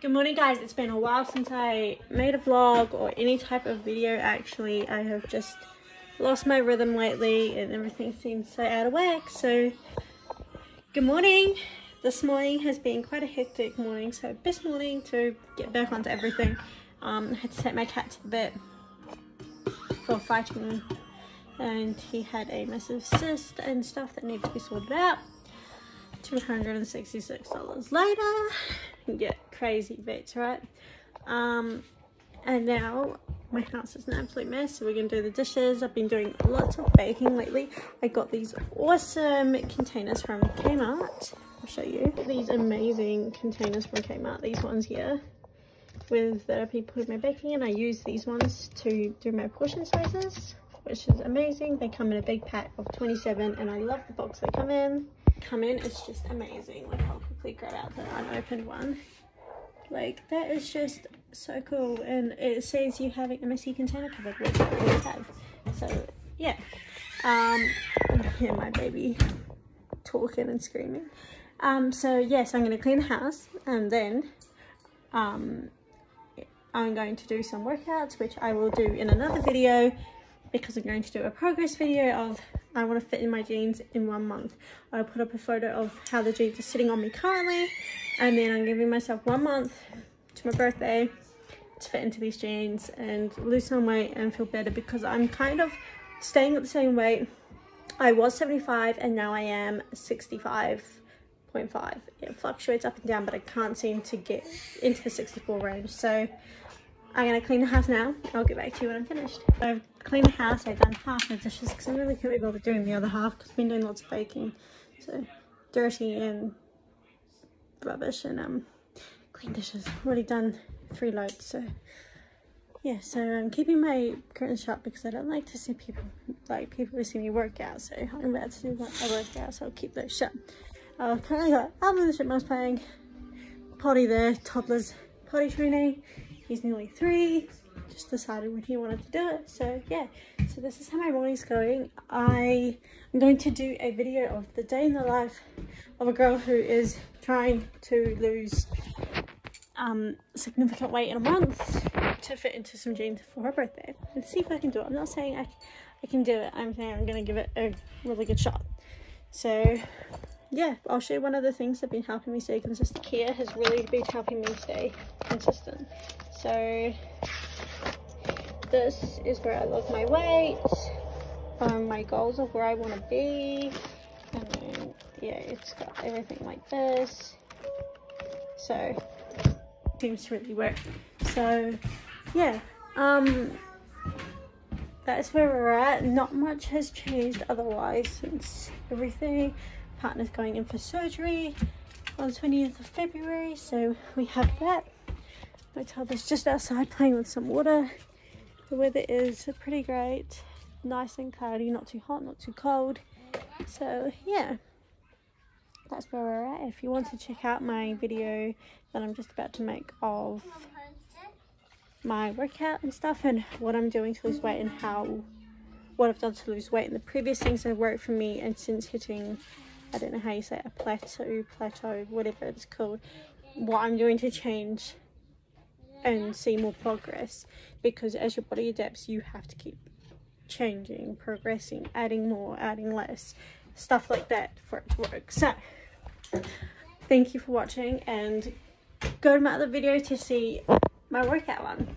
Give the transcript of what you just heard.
Good morning guys, it's been a while since I made a vlog or any type of video actually. I have just lost my rhythm lately and everything seems so out of whack. So good morning. This morning has been quite a hectic morning so best morning to get back onto everything. Um, I had to take my cat to the vet for fighting and he had a massive cyst and stuff that needed to be sorted out. $266 later. Get crazy vets, right? Um, and now my house is an absolute mess, so we're gonna do the dishes. I've been doing lots of baking lately. I got these awesome containers from Kmart. I'll show you. These amazing containers from Kmart, these ones here with that I've putting my baking in. I use these ones to do my portion sizes, which is amazing. They come in a big pack of 27 and I love the box they come in come in it's just amazing like i'll quickly grab out the unopened one like that is just so cool and it says you having a messy container covered which i always have. So yeah. Um hear my baby talking and screaming. Um so yes i'm going to clean the house and then um i'm going to do some workouts which i will do in another video because i'm going to do a progress video of I want to fit in my jeans in one month. I'll put up a photo of how the jeans are sitting on me currently and then I'm giving myself one month to my birthday to fit into these jeans and lose some weight and feel better because I'm kind of staying at the same weight. I was 75 and now I am 65.5. It fluctuates up and down but I can't seem to get into the 64 range so I'm gonna clean the house now. I'll get back to you when I'm finished. I've cleaned the house, I've done half the dishes because I really couldn't be bothered doing the other half because I've been doing lots of baking. So dirty and rubbish and um clean dishes. Already done three loads so yeah so I'm keeping my curtains shut because I don't like to see people like people see me work out so I'm about to do a workout so I'll keep those shut. Uh, currently got Alvin the Chipmunks playing, potty there, toddlers potty training he's nearly three just decided when he wanted to do it so yeah. So this is how my morning's going. I am going to do a video of the day in the life of a girl who is trying to lose um significant weight in a month to fit into some jeans for her birthday. Let's see if i can do it. I'm not saying i, I can do it. I'm saying i'm gonna give it a really good shot. So yeah, I'll show you one of the things that have been helping me stay consistent. Kia has really been helping me stay consistent. So this is where I log my weight, um, my goals of where I want to be, and then yeah, it's got everything like this. So seems to really work. So yeah, um, that's where we're at. Not much has changed otherwise since everything. Partner's going in for surgery on the 20th of February, so we have that. My toddler's just outside playing with some water. The weather is pretty great, nice and cloudy, not too hot, not too cold. So yeah, that's where we're at. If you want to check out my video that I'm just about to make of my workout and stuff and what I'm doing to lose weight and how what I've done to lose weight and the previous things that worked for me and since hitting I don't know how you say it, a plateau, plateau, whatever it's called, what I'm doing to change and mm-hmm. see more progress because as your body adapts you have to keep changing progressing adding more adding less stuff like that for it to work. So thank you for watching and go to my other video to see my workout one